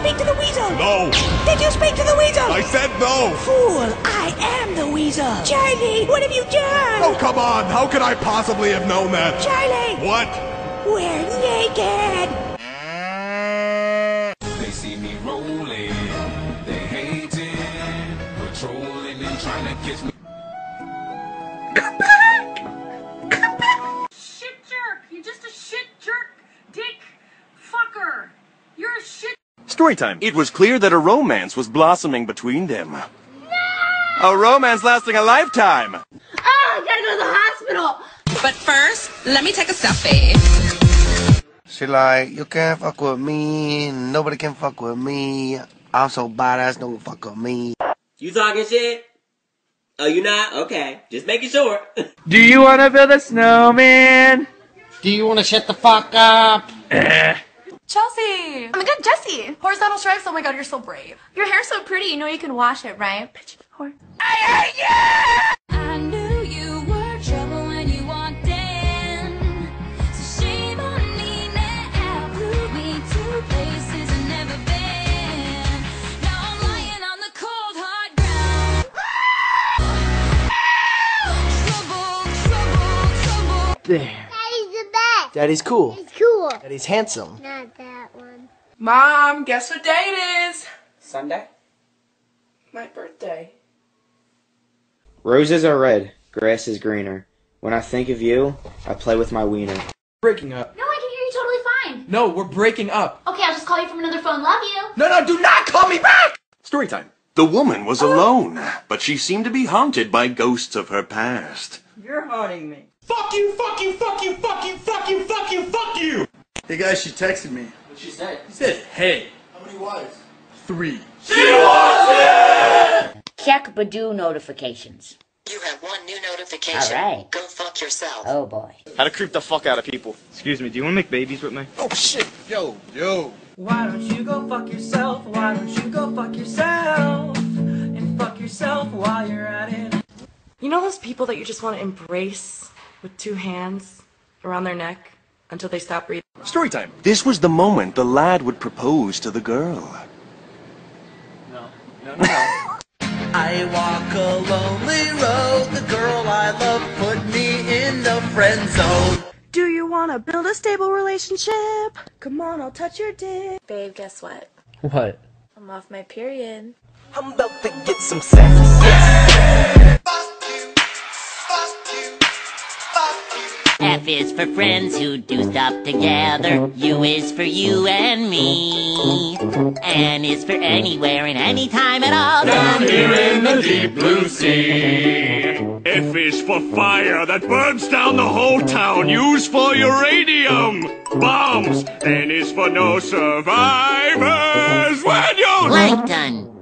speak to the weasel? No! Did you speak to the weasel? I said no! Fool, I am the weasel. Charlie, what have you done? Oh, come on! How could I possibly have known that? Charlie, What? we're naked. They see me rolling, they hating, patrolling and trying to catch me. Shit. Storytime. It was clear that a romance was blossoming between them. A romance lasting a lifetime. Oh, I gotta go to the hospital. But first, let me take a selfie. She like, you can't fuck with me, nobody can fuck with me. I'm so badass, don't fuck with me. You talking shit? Oh, you not? Okay. Just making sure. Do you want to build a snowman? Do you want to shut the fuck up? Eh. Chelsea! Oh my god, Jesse! Horizontal stripes, oh my god, you're so brave. Your hair's so pretty, you know you can wash it, right? Bitch, whore. I hate you! I knew you were trouble when you walked in. So shame on me now. Blew me to places I've never been. Now I'm lying on the cold hard ground. Trouble, trouble, trouble. There. Daddy's the best. Daddy's cool. He's cool. Daddy's handsome. Not that one. Mom, guess what day it is? Sunday? My birthday. Roses are red, grass is greener. When I think of you, I play with my wiener. Breaking up. No, I can hear you totally fine. No, we're breaking up. Okay, I'll just call you from another phone. Love you. No, no, do not call me back! Story time. The woman was alone, but she seemed to be haunted by ghosts of her past. You're haunting me. Fuck you, fuck you, fuck you, fuck you, fuck you, fuck you, fuck you! Hey guys, she texted me. What she said? She said, hey. How many wives? Three. She wants it! Check Badoo notifications. You have one new notification. All right. Go fuck yourself. Oh boy. How to creep the fuck out of people. Excuse me, do you want to make babies with me? Oh shit! Yo, yo. Why don't you go fuck yourself? Why don't you go fuck yourself? And fuck yourself while you're at it. You know those people that you just want to embrace with two hands around their neck until they stop breathing? Story time. This was the moment the lad would propose to the girl. No. No, no, no. I walk a lonely road. The girl I love put me in the friend zone. Do you want to build a stable relationship? Come on, I'll touch your dick. Babe, guess what? What? I'm off my period. I'm about to get some sex. F is for friends who do stuff together. U is for you and me. N is for anywhere and anytime at all. Down here in the deep blue sea. F is for fire that burns down the whole town, used for uranium bombs. N is for no survivors when you Plankton.